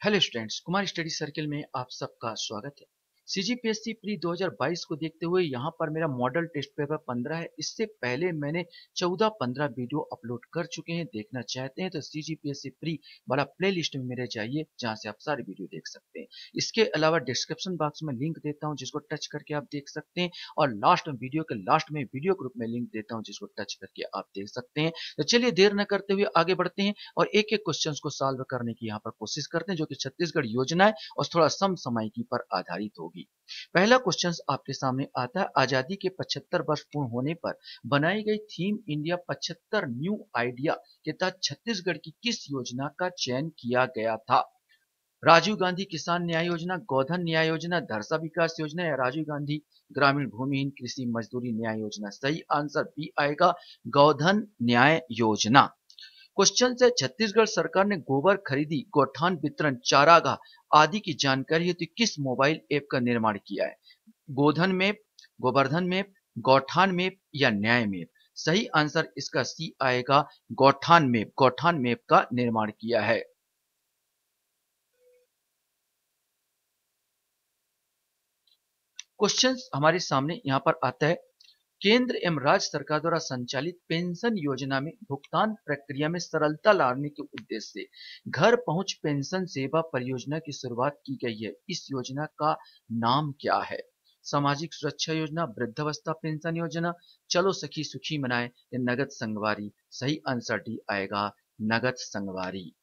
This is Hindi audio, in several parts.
Hello students Kumar study circle में आप सबका स्वागत है। सीजीपीएससी प्री 2022 को देखते हुए यहाँ पर मेरा मॉडल टेस्ट पेपर 15 है। इससे पहले मैंने 14-15 वीडियो अपलोड कर चुके हैं, देखना चाहते हैं तो सीजीपीएससी प्री वाला प्लेलिस्ट में मेरे जाइए, जहाँ से आप सारे वीडियो देख सकते हैं। इसके अलावा डिस्क्रिप्शन बॉक्स में लिंक देता हूँ, जिसको टच करके आप देख सकते हैं और लास्ट में वीडियो के लास्ट में वीडियो ग्रुप में लिंक देता हूँ, जिसको टच करके आप देख सकते हैं। तो चलिए देर न करते हुए आगे बढ़ते हैं और एक एक क्वेश्चन को सॉल्व करने की यहाँ पर कोशिश करते हैं, जो कि छत्तीसगढ़ योजना है और थोड़ा समसामयिकी पर आधारित होगी। होगी। पहला क्वेश्चन आपके सामने आता है, आज़ादी के 75 वर्ष पूर्ण होने पर बनाई गई थीम इंडिया 75 न्यू आइडिया के तहत छत्तीसगढ़ की किस योजना का चयन किया गया था? राजीव गांधी किसान न्याय योजना, गोधन न्याय योजना धरसा विकास योजना या राजीव गांधी ग्रामीण भूमिहीन कृषि मजदूरी न्याय योजना? सही आंसर बी आएगा, गोधन न्याय योजना। क्वेश्चन से छत्तीसगढ़ सरकार ने गोबर खरीदी, गौठान वितरण चारागा आदि की जानकारी हेतु किस मोबाइल ऐप का निर्माण किया है? गोधन मैप, गोवर्धन मैप, गौठान मैप या न्याय मैप? सही आंसर इसका सी आएगा, गौठान मैप। गौठान मेप का निर्माण किया है। क्वेश्चन हमारे सामने यहाँ पर आता है। केंद्र एवं राज्य सरकार द्वारा संचालित पेंशन योजना में भुगतान प्रक्रिया में सरलता लाने के उद्देश्य से घर पहुँच पेंशन सेवा परियोजना की शुरुआत की गई है। इस योजना का नाम क्या है? सामाजिक सुरक्षा योजना, वृद्धावस्था पेंशन योजना, चलो सखी सुखी मनाए नगद संगवारी? सही आंसर डी आएगा, नगद संगवारी।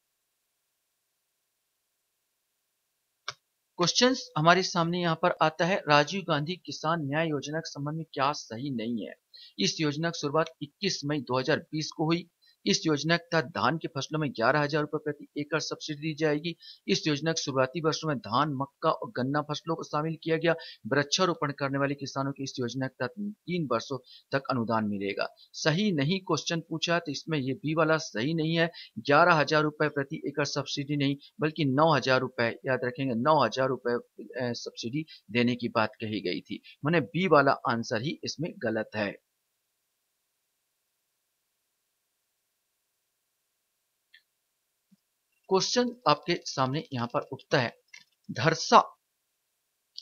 क्वेश्चन हमारे सामने यहाँ पर आता है, राजीव गांधी किसान न्याय योजना के संबंध में क्या सही नहीं है? इस योजना की शुरुआत 21 मई 2020 को हुई। इस योजना के तहत धान की फ़सलों में ग्यारह हज़ार रुपए प्रति एकड़ सब्सिडी दी जाएगी। इस योजना के शुरुआती वर्षों में धान, मक्का और गन्ना फ़सलों को शामिल किया गया। वृक्षारोपण करने वाले किसानों की इस योजना के तहत तीन वर्षों तक अनुदान मिलेगा। सही नहीं क्वेश्चन पूछा तो इसमें ये बी वाला सही नहीं है। ग्यारह हज़ार रुपए प्रति एकड़ सब्सिडी नहीं, बल्कि नौ हज़ार रुपए याद रखेंगे, नौ हज़ार रुपए सब्सिडी देने की बात कही गई थी। मैंने बी वाला आंसर ही इसमें गलत है। क्वेश्चन आपके सामने यहाँ पर उठता है। धरसा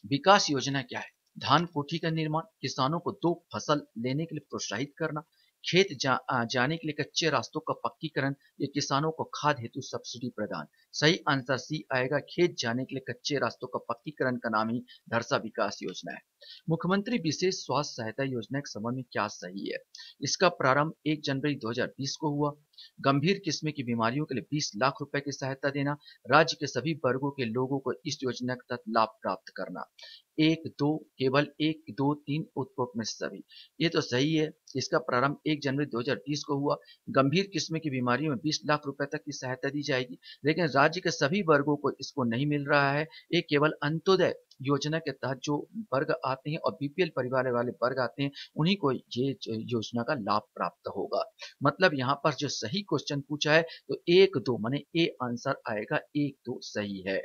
विकास योजना क्या है? धान कोठी का निर्माण किसानों को दो फ़सल लेने के लिए प्रोत्साहित करना खेत जा, जाने के लिए कच्चे रास्तों का पक्कीकरण या किसानों को खाद हेतु सब्सिडी प्रदान। सही आंसर सी आएगा खेत जाने के लिए कच्चे रास्तों का पक्कीकरण का नाम ही धरसा विकास योजना है। मुख्यमंत्री विशेष स्वास्थ्य सहायता योजना के संबंध में क्या सही है? इसका प्रारंभ 1 जनवरी 2020 को हुआ। गंभीर किस्म की बीमारियों के लिए 20 लाख रुपए की सहायता देना, राज्य के सभी वर्गों के लोगों को इस योजना के तहत लाभ प्राप्त करना। एक, दो, केवल एक, दो, तीन उत्पक में सभी। ये तो सही है, इसका प्रारंभ एक जनवरी 2020 को हुआ। गंभीर किस्म की बीमारियों में 20 लाख रुपए तक की सहायता दी जाएगी, लेकिन राज्य के सभी वर्गों को इसको नहीं मिल रहा है। ये केवल अंत्योदय योजना के तहत जो वर्ग आते हैं और बीपीएल परिवार वाले वर्ग आते हैं, उन्हीं को ये योजना का लाभ प्राप्त होगा। मतलब यहाँ पर जो सही क्वेश्चन पूछा है तो एक दो माने ए आंसर आएगा, एक दो सही है।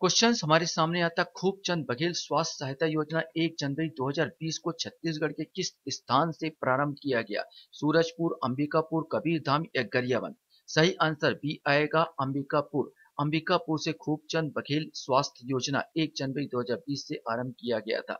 क्वेश्चन हमारे सामने आता खूब चंद बघेल स्वास्थ्य सहायता योजना 1 जनवरी 2020 को छत्तीसगढ़ के किस स्थान से प्रारंभ किया गया? सूरजपुर, अंबिकापुर, कबीरधाम या गरियाबंद? सही आंसर बी आएगा अंबिकापुर। अंबिकापुर से खूब चंद बघेल स्वास्थ्य योजना 1 जनवरी 2020 से आरंभ किया गया था।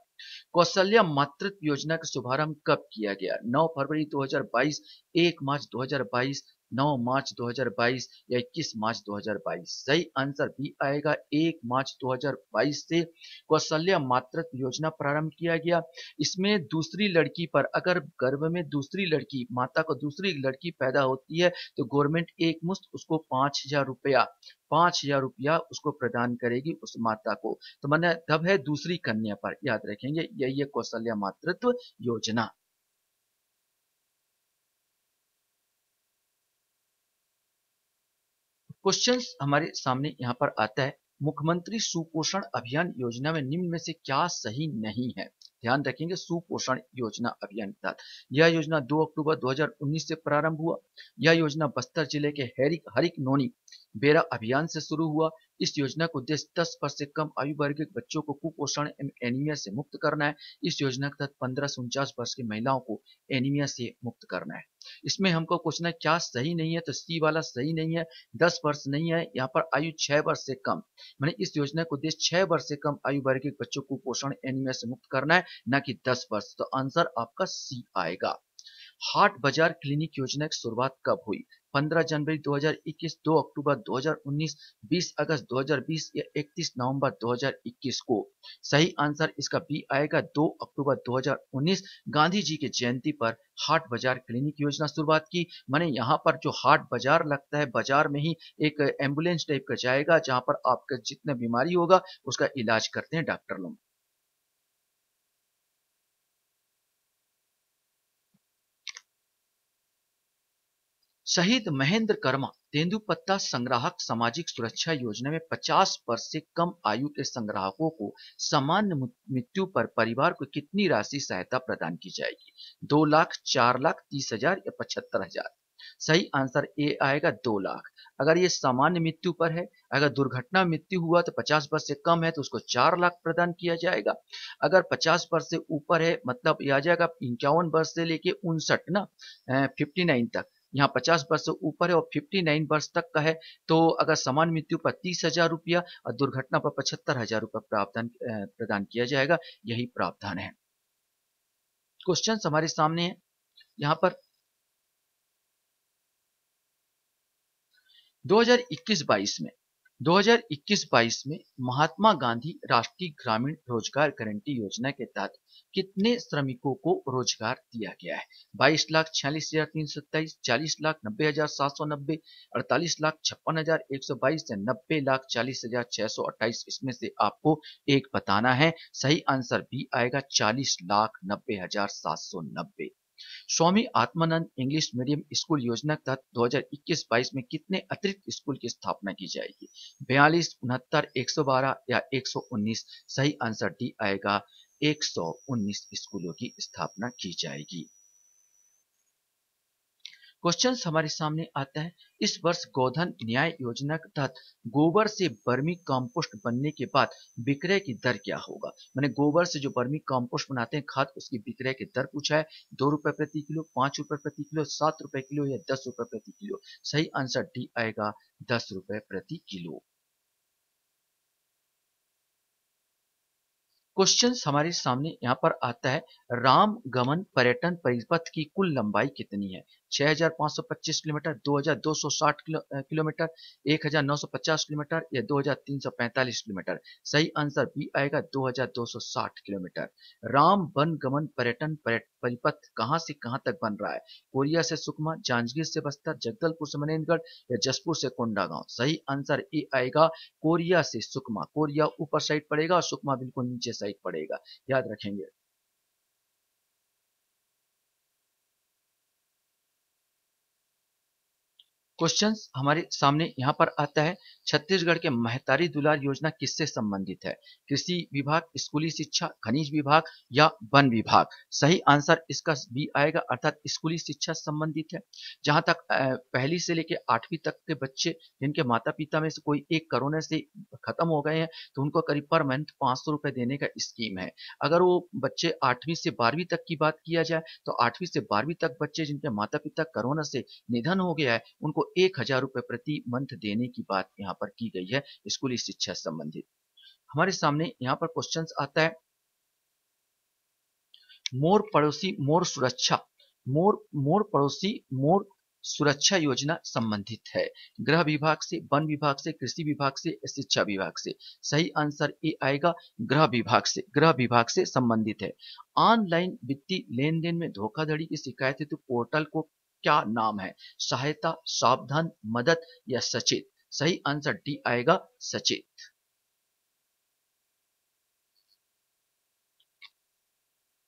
कौशल्या मातृत्व योजना का शुभारंभ कब किया गया? 9 फरवरी 2022 1 मार्च 2022 9 मार्च 2022 या 21 मार्च 2022 सही आंसर बी आएगा 1 मार्च 2022 से। कौशल्य मातृत्व योजना प्रारंभ किया गया। इसमें दूसरी लड़की पर अगर गर्भ में दूसरी लड़की, माता को दूसरी लड़की पैदा होती है तो गवर्नमेंट एक मुश्त उसको पाँच हज़ार रुपया, पाँच हज़ार रुपया उसको प्रदान करेगी उस माता को। तो मैंने तब है दूसरी कन्या पर। याद रखेंगे, यही है कौशल्या मातृत्व योजना। क्वेश्चन हमारे सामने यहाँ पर आता है। मुख्यमंत्री सुपोषण अभियान योजना में निम्न में से क्या सही नहीं है? ध्यान रखेंगे सुपोषण योजना अभियान के तहत। यह योजना 2 अक्टूबर 2019 से प्रारंभ हुआ। यह योजना बस्तर ज़िले के हरिक हरिक नोनी बेरा अभियान से शुरू हुआ। इस योजना का उद्देश्य 10 वर्ष से कम आयु वर्ग के बच्चों को कुपोषण एवं एनीमिया से मुक्त करना है। इस योजना के तहत पंद्रह से उनचास वर्ष की महिलाओं को एनीमिया से मुक्त करना है। इसमें हमको पूछना है, क्या सही नहीं है? तो सी वाला सही नहीं है, दस वर्ष नहीं है, यहाँ पर आयु छह वर्ष से कम। मैंने इस योजना का उद्देश्य छह वर्ष से कम आयु वर्ग के बच्चों को पोषण एनीमिया से मुक्त करना है, न कि दस वर्ष। तो आंसर आपका सी आएगा। हाट बाज़ार क्लिनिक योजना की शुरुआत कब हुई? 15 जनवरी 2021, 2 अक्टूबर 2019, 20 अगस्त 2020 या 31 नवंबर 2021 को? सही आंसर इसका बी आएगा 2 अक्टूबर 2019 गांधी जी के जयंती पर हाट बाज़ार क्लिनिक योजना शुरुआत की। मैंने यहाँ पर जो हाट बाज़ार लगता है बाज़ार में ही एक एंबुलेंस टाइप का जाएगा जहाँ पर आपका जितना बीमारी होगा उसका इलाज करते हैं डॉक्टर लोग। शहीद महेंद्र कर्मा तेंदुपत्ता संग्राहक सामाजिक सुरक्षा योजना में 50 वर्ष से कम आयु के संग्राहकों को सामान्य मृत्यु पर परिवार को कितनी राशि सहायता प्रदान की जाएगी? दो लाख, चार लाख, तीस हज़ार या पचहत्तर हज़ार? सही आंसर ए आएगा दो लाख। अगर ये सामान्य मृत्यु पर है, अगर दुर्घटना मृत्यु हुआ तो पचास वर्ष से कम है तो उसको चार लाख प्रदान किया जाएगा। अगर पचास वर्ष से ऊपर है मतलब यह आ जाएगा इक्यावन वर्ष से लेके उनसठ ना फिफ्टी नाइन तक। यहाँ पचास वर्ष से ऊपर है और फिफ्टी नाइन वर्ष तक का है तो अगर समान मृत्यु पर तीस हज़ार रुपया और दुर्घटना पर पचहत्तर हज़ार रुपया प्रावधान प्रदान किया जाएगा, यही प्रावधान है। क्वेश्चन हमारे सामने है। यहाँ पर 2021-22 में 2021-22 में महात्मा गांधी राष्ट्रीय ग्रामीण रोज़गार गारंटी योजना के तहत कितने श्रमिकों को रोज़गार दिया गया है? बाईस लाख छियालीस हज़ार तीन सौ तेईस चालीस लाख नब्बे हज़ार सात सौ नब्बे, अड़तालीस लाख छप्पन हज़ार एक सौ बाईस या नब्बे लाख चालीस हज़ार छह सौ अट्ठाईस। इसमें से आपको एक बताना है, सही आंसर भी आएगा चालीस लाख नब्बे हज़ार सात सौ नब्बे। Swami Atmanand English medium school योजना के तहत 2021-22 में कितने अतिरिक्त स्कूल की स्थापना की जाएगी? बयालीस, उनहत्तर, एक या 119 सही आंसर डी आएगा 119 स्कूलों की स्थापना की जाएगी। क्वेश्चन हमारे सामने आता है। इस वर्ष गोधन न्याय योजना के तहत गोबर से बर्मी कंपोस्ट बनने के बाद विक्रय की दर क्या होगा? मैंने गोबर से जो बर्मी कंपोस्ट बनाते हैं खाद, उसकी विक्रय की दर पूछा है। दो रुपए प्रति किलो, पाँच रुपए प्रति किलो, सात रुपए किलो या दस रुपए प्रति किलो? सही आंसर डी आएगा, दस रुपए प्रति किलो। क्वेश्चन हमारे सामने यहाँ पर आता है। राम गमन पर्यटन परिपथ की कुल लंबाई कितनी है? 6,525 किलोमीटर 2,260 किलोमीटर 1,950 किलोमीटर या 2,345 किलोमीटर। सही आंसर बी आएगा 2,260 किलोमीटर। राम वन गमन पर्यटन परिपथ कहाँ से कहाँ तक बन रहा है? कोरिया से सुकमा जांजगीर से बस्तर जगदलपुर से मनेन्द्रगढ़ या जसपुर से कोंडागांव? सही आंसर ए आएगा कोरिया से सुकमा। कोरिया ऊपर साइड पड़ेगा और सुकमा बिल्कुल नीचे साइड पड़ेगा। याद रखेंगे। क्वेश्चन हमारे सामने यहाँ पर आता है। छत्तीसगढ़ के महतारी दुलार योजना किससे संबंधित है? कृषि विभाग, स्कूली शिक्षा, खनिज विभाग या वन विभाग? सही आंसर इसका बी आएगा, अर्थात स्कूली शिक्षा संबंधित है। जहाँ तक पहली से लेकर आठवीं तक के बच्चे जिनके माता पिता में से कोई एक कोरोना से खत्म हो गए हैं तो उनको करीब पर मंथ पाँच सौ रुपए देने का स्कीम है। अगर वो बच्चे आठवीं से बारहवीं तक की बात किया जाए तो आठवीं से बारहवीं तक बच्चे जिनके माता पिता कोरोना से निधन हो गया है, उनको एक हज़ार रुपए प्रति मंथ देने की बात यहाँ पर की गई है, स्कूली शिक्षा संबंधित। हमारे सामने यहाँ पर क्वेश्चन आता है। मोर पड़ोसी, मोर सुरक्षा, मोर मोर पड़ोसी, मोर सुरक्षा योजना संबंधित है। गृह विभाग से, वन विभाग से, कृषि विभाग से, शिक्षा विभाग से। सही आंसर ए आएगा, गृह विभाग से, गृह विभाग से संबंधित है। ऑनलाइन वित्तीय लेन देन में धोखाधड़ी की शिकायत हेतु तो पोर्टल को क्या नाम है? सहायता, सावधान, मदद या सचेत? सही आंसर डी आएगा सचेत।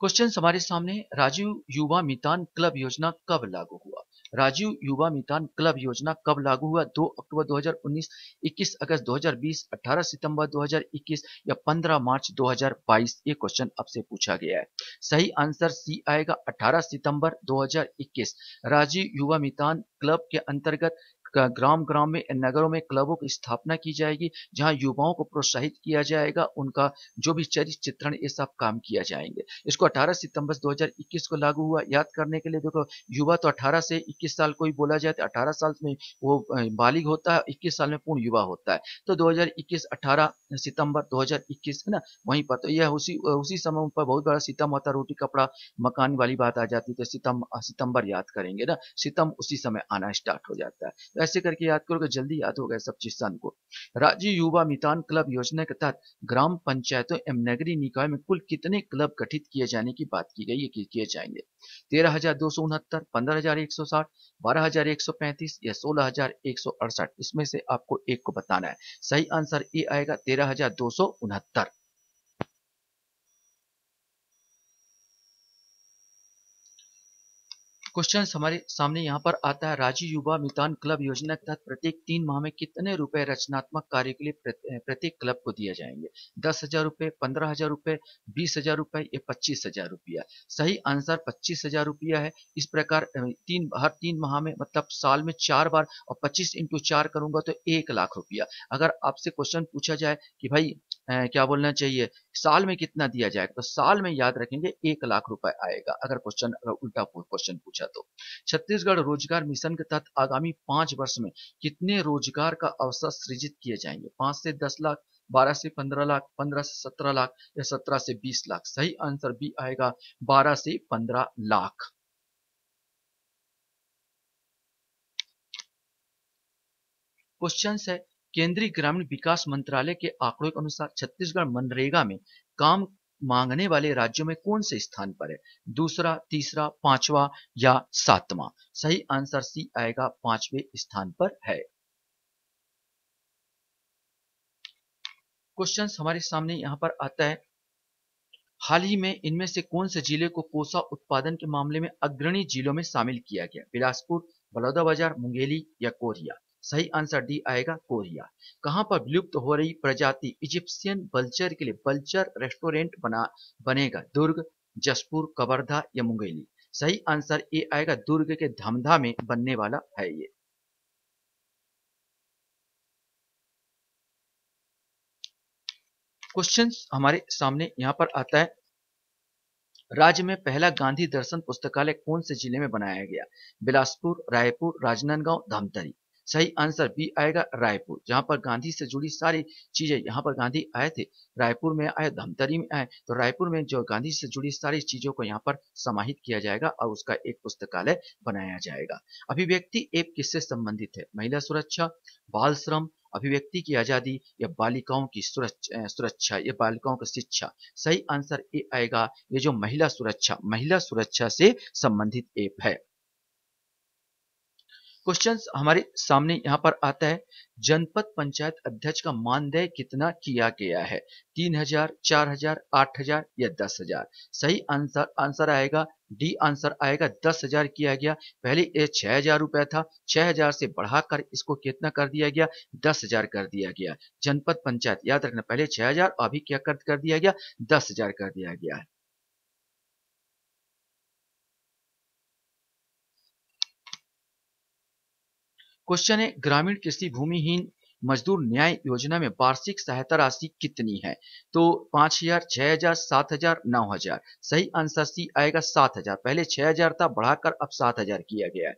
क्वेश्चन हमारे सामने। राजीव युवा मितान क्लब योजना कब लागू हुआ? राजीव युवा मितान क्लब योजना कब लागू हुआ? 2 अक्टूबर 2019 21 अगस्त 2020 18 सितंबर 2021 या 15 मार्च 2022 ये क्वेश्चन आपसे पूछा गया है। सही आंसर सी आएगा 18 सितंबर 2021 राजीव युवा मितान क्लब के अंतर्गत ग्राम ग्राम में, नगरों में, क्लबों की स्थापना की जाएगी, जहाँ युवाओं को प्रोत्साहित किया जाएगा, उनका जो भी चरित्र, चित्रण, ये सब काम किया जाएँगे। इसको 18 सितंबर 2021 को लागू हुआ, याद करने के लिए देखो, युवा तो 18 से 21 साल कोई बोला जाए तो 18 साल में वो बालिग होता है 21 साल में पूर्ण युवा होता है। तो 2021 18 सितंबर 2021 है ना, वहीं पर तो यह उसी उसी समय पर बहुत बड़ा सितम होता रोटी, कपड़ा, मकान वाली बात आ जाती है तो सितम, सितंबर याद करेंगे ना, सितम उसी समय आना स्टार्ट हो जाता है। ऐसे करके याद करोगे जल्दी याद हो गए सब चीज़ सन को। राज्य युवा मितान क्लब योजना के तहत ग्राम पंचायतों एवं नगरीय निकाय में कुल कितने क्लब गठित किए जाने की बात की गई है किए जाएँगे? तेरह हज़ार दो सौ उनहत्तर, पंद्रह हज़ार एक सौ साठ, बारह हज़ार एक सौ पैंतीस या सोलह हज़ार एक सौ अड़सठ, इसमें से आपको एक को बताना है। सही आंसर ए आएगा तेरह हज़ार दो सौ उनहत्तर। क्वेश्चन हमारे सामने यहाँ पर आता है। राजीव युवा मितान क्लब योजना के तहत प्रत्येक तीन माह में कितने रुपए रचनात्मक कार्य के लिए प्रत्येक क्लब को दिए जाएँगे? दस हज़ार रुपए, पंद्रह हज़ार रुपए, बीस हज़ार रुपए या पच्चीस हज़ार रुपया? सही आंसर पच्चीस हज़ार रुपया है। इस प्रकार तीन, हर तीन माह में मतलब साल में चार बार और पच्चीस इंटू चार करूँगा तो एक लाख रुपया। अगर आपसे क्वेश्चन पूछा जाए कि भाई क्या बोलना चाहिए? साल में कितना दिया जाएगा तो साल में याद रखेंगे, एक लाख रुपए आएगा। अगर क्वेश्चन उल्टा क्वेश्चन पूछा तो। छत्तीसगढ़ रोज़गार मिशन के तहत आगामी पाँच वर्ष में कितने रोज़गार का अवसर सृजित किए जाएँगे? पाँच से दस लाख, बारह से पंद्रह लाख, पंद्रह से सत्रह लाख या सत्रह से बीस लाख? सही आंसर बी आएगा, बारह से पंद्रह लाख। क्वेश्चन है। केंद्रीय ग्रामीण विकास मंत्रालय के आंकड़ों के अनुसार छत्तीसगढ़ मनरेगा में काम मांगने वाले राज्यों में कौन से स्थान पर है? दूसरा, तीसरा, पांचवा या सातवां? सही आंसर सी आएगा, पांचवे स्थान पर है। क्वेश्चन हमारे सामने यहाँ पर आता है। हाल ही में इनमें से कौन से ज़िले को कोसा उत्पादन के मामले में अग्रणी जिलों में शामिल किया गया? बिलासपुर, बलौदाबाजार, मुंगेली या कोरिया? सही आंसर डी आएगा कोरिया। कहाँ पर विलुप्त हो रही प्रजाति इजिप्शियन बल्चर के लिए बल्चर रेस्टोरेंट बना, बनेगा? दुर्ग, जसपुर, कवर्धा या मुंगेली? सही आंसर ए आएगा दुर्ग के धमधा में बनने वाला है ये। क्वेश्चन हमारे सामने यहाँ पर आता है। राज्य में पहला गांधी दर्शन पुस्तकालय कौन से ज़िले में बनाया गया? बिलासपुर, रायपुर, राजनांदगांव, धमतरी। सही आंसर बी आएगा रायपुर, जहाँ पर गांधी से जुड़ी सारी चीज़ें यहाँ पर गांधी आए थे। रायपुर में आए, धमतरी में आए तो रायपुर में जो गांधी से जुड़ी सारी चीज़ों को यहाँ पर समाहित किया जाएगा और उसका एक पुस्तकालय बनाया जाएगा। अभिव्यक्ति एप किससे संबंधित है? महिला सुरक्षा, बाल श्रम, अभिव्यक्ति की आज़ादी या बालिकाओं की सुरक्षा या बालिकाओं की शिक्षा? सही आंसर ए आएगा, ये जो महिला सुरक्षा महिला सुरक्षा से संबंधित एप है। क्वेश्चन हमारे सामने यहाँ पर आता है जनपद पंचायत अध्यक्ष का मानदेय कितना किया गया है? तीन हज़ार चार हज़ार आठ हज़ार या दस हज़ार? सही आंसर आंसर आएगा डी आंसर आएगा दस हज़ार किया गया। पहले ये छह हज़ार रुपया था छह हज़ार से बढ़ाकर इसको कितना कर दिया गया? दस हज़ार कर दिया गया। जनपद पंचायत याद रखना पहले छह हज़ार अभी क्या कर, कर दिया गया? दस हज़ार कर दिया गया। है क्वेश्चन है, ग्रामीण कृषि भूमिहीन मजदूर न्याय योजना में वार्षिक सहायता राशि कितनी है? तो पाँच हज़ार छह हज़ार, सात हज़ार, नौ हज़ार। सही आंसर सी आएगा सात हज़ार। पहले छह हज़ार था, बढ़ाकर अब सात हज़ार किया गया है।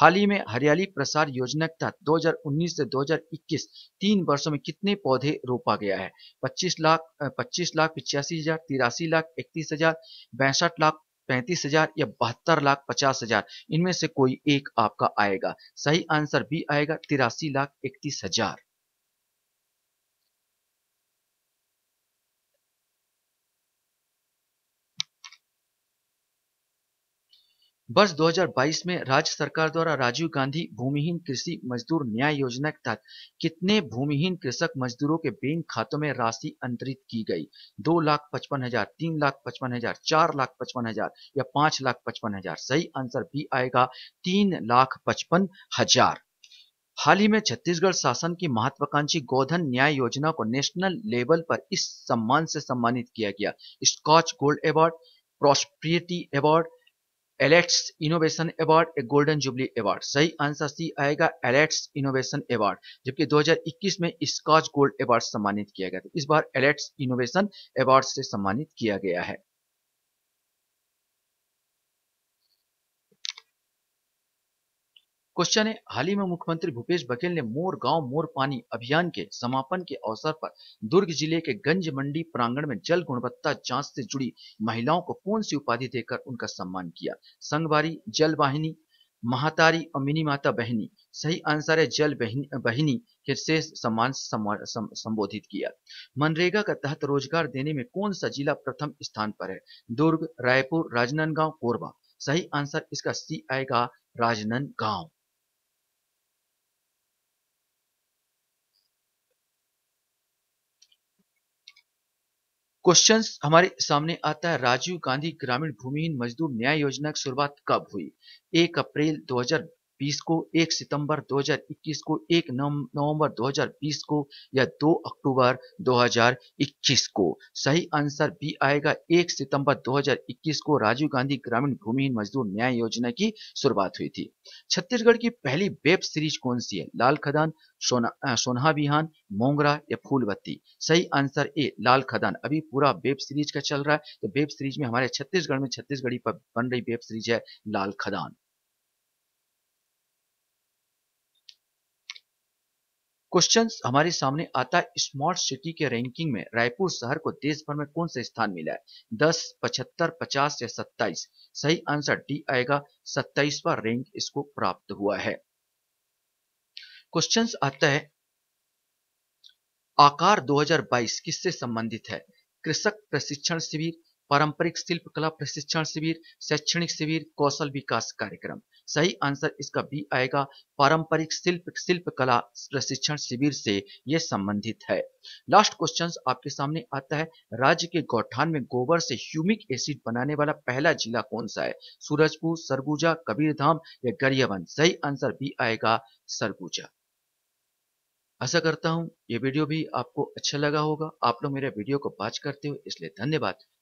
हाल ही में हरियाली प्रसार योजना के तहत 2019 से 2021 तीन वर्षों में कितने पौधे रोपा गया है? 25 लाख 25 लाख पिचासी हज़ार, तिरासी लाख इकतीस हज़ार, बैसठ लाख पैंतीस हज़ार या बहत्तर लाख पचास हज़ार, इनमें से कोई एक आपका आएगा। सही आंसर भी आएगा, तिरासी लाख इकतीस हज़ार। वर्ष 2022 में राज्य सरकार द्वारा राजीव गांधी भूमिहीन कृषि मजदूर न्याय योजना के तहत कितने भूमिहीन कृषक मजदूरों के बैंक खातों में राशि अंतरित की गई? दो लाख पचपन हज़ार, तीन लाख पचपन हज़ार, चार लाख पचपन हज़ार या पाँच लाख पचपन हज़ार? सही आंसर भी आएगा, तीन लाख पचपन हज़ार। हाल ही में छत्तीसगढ़ शासन की महत्वाकांक्षी गोधन न्याय योजना को नेशनल लेवल पर इस सम्मान से सम्मानित किया गया। Skoch gold award, prosperity award Elets innovation award a golden jubilee award सही आंसर सी आएगा एलेट्स इनोवेशन अवार्ड जबकि 2021 में स्कॉच गोल्ड अवार्ड सम्मानित किया गया था। इस बार एलेट्स इनोवेशन अवार्ड से सम्मानित किया गया है। क्वेश्चन है, हाल ही में मुख्यमंत्री भूपेश बघेल ने मोर गाँव, मोर पानी अभियान के समापन के अवसर पर दुर्ग ज़िले के गंज मंडी प्रांगण में जल गुणवत्ता जाँच से जुड़ी महिलाओं को कौन सी उपाधि देकर उनका सम्मान किया? संगवारी जल वाहिनी महातारी और मिनी माता बहनी। सही आंसर है, जल बहिनी के से सम्मान संबोधित किया। मनरेगा का तहत रोज़गार देने में कौन सा जिला प्रथम स्थान पर है? दुर्ग, रायपुर, राजनांदगांव, कोरबा। सही आंसर इसका सी आएगा, राजनांदगांव। क्वेश्चन हमारे सामने आता है। राजीव गांधी ग्रामीण भूमिहीन मजदूर न्याय योजना की शुरुआत कब हुई? एक अप्रैल 2020 को एक सितंबर 2021 को, एक नवंबर 2020 को या 2 अक्टूबर 2021 को। सही आंसर बी आएगा एक सितंबर 2021 को। राजीव गांधी ग्रामीण भूमिहीन मजदूर न्याय योजना की शुरुआत हुई थी। छत्तीसगढ़ की पहली वेब सीरीज़ कौन सी है? लाल खदान, सोना सोनहा बिहान मोंगरा या फूलबत्ती सही आंसर ए, लाल खदान। अभी पूरा वेब सीरीज़ का चल रहा है तो वेब सीरीज़ में हमारे छत्तीसगढ़ में छत्तीसगढ़ी पर बन रही वेब सीरीज़ है लाल खदान। क्वेश्चन हमारे सामने आता है स्मार्ट सिटी के रैंकिंग में रायपुर शहर को देश भर में कौन सा स्थान मिला है? दस, पचहत्तर, पचास या सत्ताईस? सही आंसर डी आएगा, सत्ताईसवा रैंक इसको प्राप्त हुआ है। क्वेश्चन आता है, आकार 2022 किससे संबंधित है? कृषक प्रशिक्षण शिविर पारंपरिक शिल्प कला प्रशिक्षण शिविर, शैक्षणिक शिविर, कौशल विकास कार्यक्रम। सही आंसर इसका बी आएगा। पारंपरिक शिल्प शिल्प कला प्रशिक्षण शिविर से यह संबंधित है। लास्ट क्वेश्चन आपके सामने आता है। राज्य के गौठान में गोबर से ह्यूमिक एसिड बनाने वाला पहला जिला कौन सा है? सूरजपुर, सरगुजा, कबीरधाम या गरियाबंद? सही आंसर बी आएगा, सरगुजा। आशा करता हूँ ये वीडियो भी आपको अच्छा लगा होगा। आप लोग मेरे वीडियो को वॉच करते हो, इसलिए धन्यवाद।